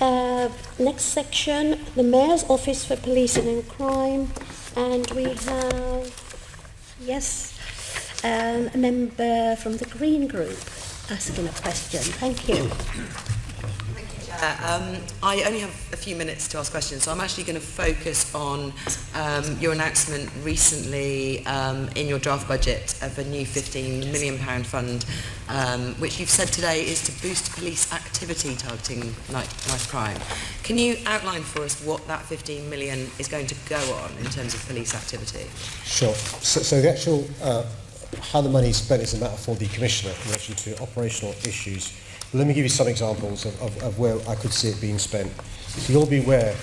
Uh, next section, the Mayor's Office for Policing and Crime. And we have, yes, um, a member from the Green Group asking a question. Thank you. Uh, um, I only have a few minutes to ask questions, so I'm actually going to focus on um, your announcement recently um, in your draft budget of a new £15 million fund, um, which you've said today is to boost police activity targeting night, knife crime. Can you outline for us what that £15 million is going to go on in terms of police activity? Sure. So, so the actual uh, how the money is spent is a matter for the Commissioner in relation to operational issues let me give you some examples of, of, of where I could see it being spent. So you'll be aware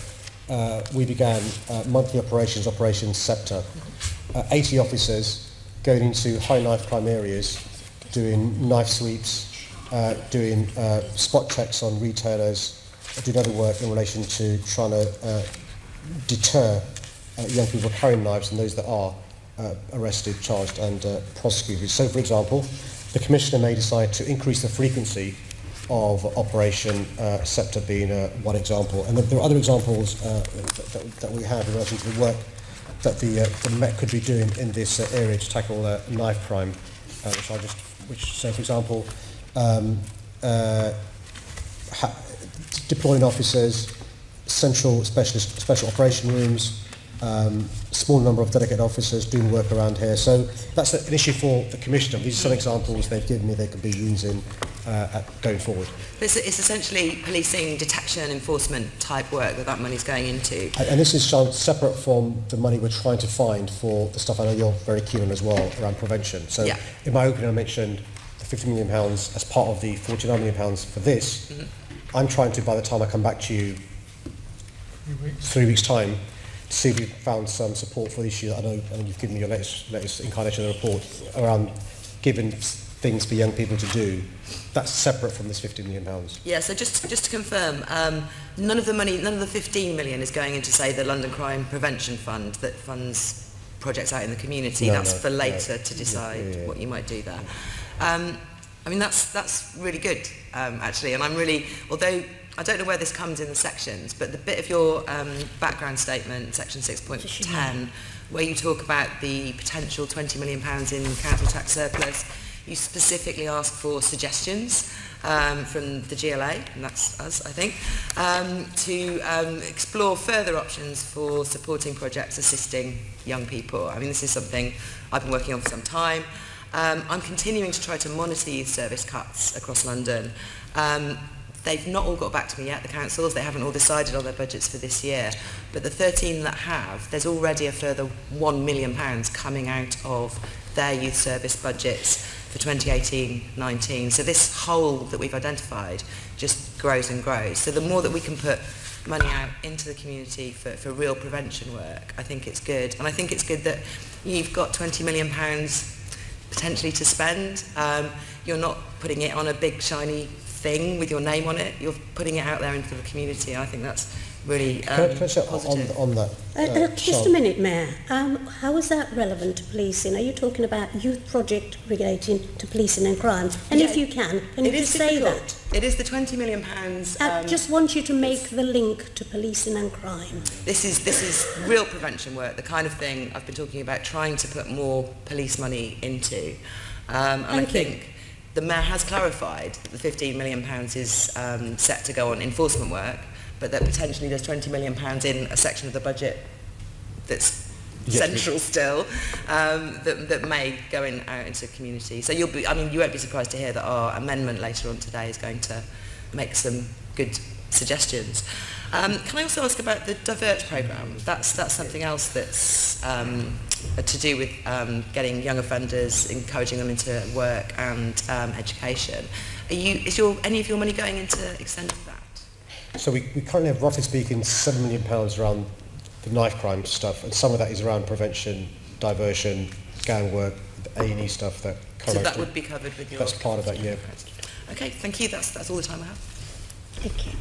uh, we began uh, monthly operations, operations Sceptre, uh, 80 officers going into high knife crime areas, doing knife sweeps, uh, doing uh, spot checks on retailers, doing other work in relation to trying to uh, deter uh, young people carrying knives and those that are uh, arrested, charged and uh, prosecuted. So, for example, the Commissioner may decide to increase the frequency of Operation uh, Sceptre being uh, one example. And there are other examples uh, that, that we have in relation to the work that the, uh, the Met could be doing in this uh, area to tackle uh, knife crime, which I just, which, so for example, um, deploying officers, central specialist, special operation rooms, um, small number of dedicated officers doing work around here. So that's an issue for the Commissioner. These are some examples they've given me they could be using uh, going forward. It's, it's essentially policing, detection, enforcement type work that that money's going into. And, and this is separate from the money we're trying to find for the stuff I know you're very keen on as well around prevention. So yeah. in my opening I mentioned the 50 million pounds as part of the 49 million pounds for this. Mm-hmm. I'm trying to, by the time I come back to you three weeks, three weeks time, to see if we've found some support for the issue. I know, I know you've given me your latest, latest incarnation of the report around giving things for young people to do that's separate from this 50 million pounds. Yeah, so just just to confirm, um, none of the money, none of the 15 million is going into say the London Crime Prevention Fund that funds projects out in the community. No, that's no, for later no. to decide yeah, yeah, yeah. what you might do there. Um, I mean that's that's really good um, actually, and I'm really although I don't know where this comes in the sections, but the bit of your um, background statement, section 6.10, where you talk about the potential 20 million pounds in council tax surplus you specifically ask for suggestions um, from the GLA, and that's us, I think, um, to um, explore further options for supporting projects assisting young people. I mean, this is something I've been working on for some time. Um, I'm continuing to try to monitor youth service cuts across London. Um, they've not all got back to me yet, the councils. They haven't all decided on their budgets for this year. But the 13 that have, there's already a further £1 million coming out of their youth service budgets for 2018-19. So this hole that we've identified just grows and grows. So the more that we can put money out into the community for, for real prevention work, I think it's good. And I think it's good that you've got 20 million pounds potentially to spend. Um, you're not putting it on a big shiny thing with your name on it. You're putting it out there into the community. I think that's really um, can, can on, on that? Uh, uh, uh just a minute, Mayor. Um, how is that relevant to policing? Are you talking about youth project relating to policing and crime? And yeah, if you can, can you just say that? It is the 20 million pounds. Um, I just want you to make the link to policing and crime. This is this is real prevention work, the kind of thing I've been talking about, trying to put more police money into. Um, and Thank I think you. the mayor has clarified that the 15 million pounds is um, set to go on enforcement work but that potentially there's 20 million pounds in a section of the budget that's yes, central still um, that, that may go in out into community. So you'll be, I mean, you won't be surprised to hear that our amendment later on today is going to make some good suggestions. Um, can I also ask about the Divert programme? That's, that's something else that's um, to do with um, getting young offenders, encouraging them into work and um, education. Are you, is your, any of your money going into extending that? So we, we currently have, roughly speaking, £7 million around the knife crime stuff, and some of that is around prevention, diversion, gang work, A&E stuff that So that would be covered with your... That's part of that, yeah. Okay, thank you. That's, that's all the time I have. Thank you.